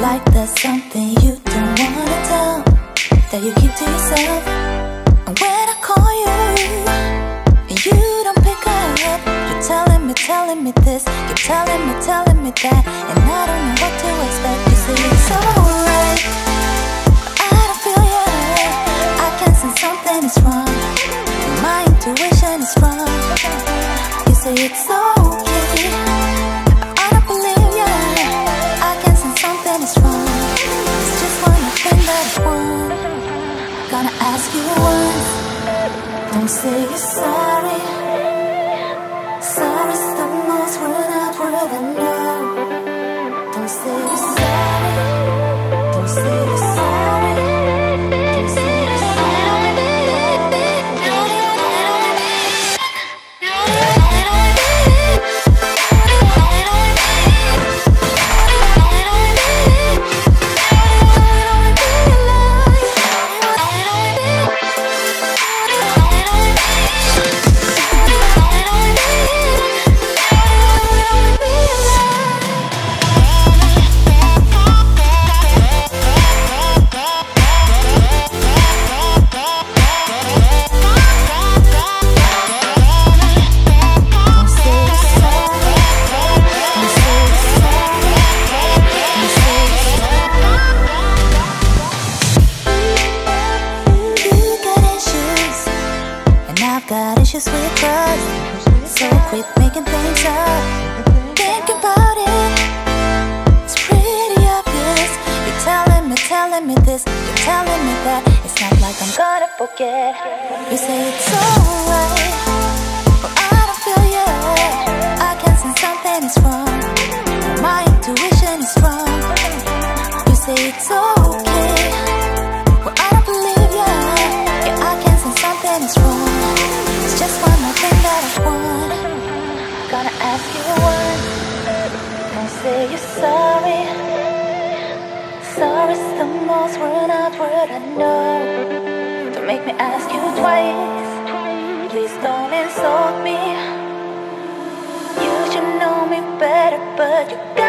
like there's something you don't wanna tell That you keep to yourself. And when I call you you don't pick up You're telling me, telling me this You're telling me, telling me that And I don't know what to expect. You say it's alright I don't feel you I can sense something is wrong My intuition is wrong. You say it's okay ask you once. Don't say you're sorry. Sorry's the most word I've heard I know Don't say you're sorry trust So quit making things up. Think about it. It's pretty obvious. You're telling me, telling me this. You're telling me that. It's not like I'm gonna forget. You say it's alright But I don't feel you. I can sense something is wrong. My intuition is wrong. You say it's okay Well I don't believe you. Yeah I can sense something is wrong ask you once Don't say you're sorry. Sorry's the most word I've word I know. Don't make me ask you twice. Please don't insult me. You should know me better But you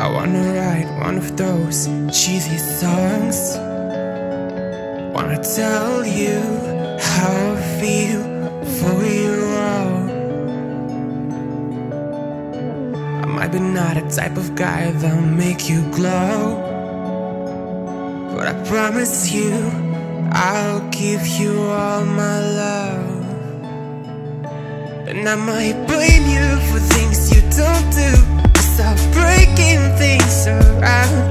I wanna write one of those cheesy songs. Wanna tell you how I feel for you all. I might be not a type of guy that'll make you glow. But I promise you, I'll give you all my love. And I might blame you for around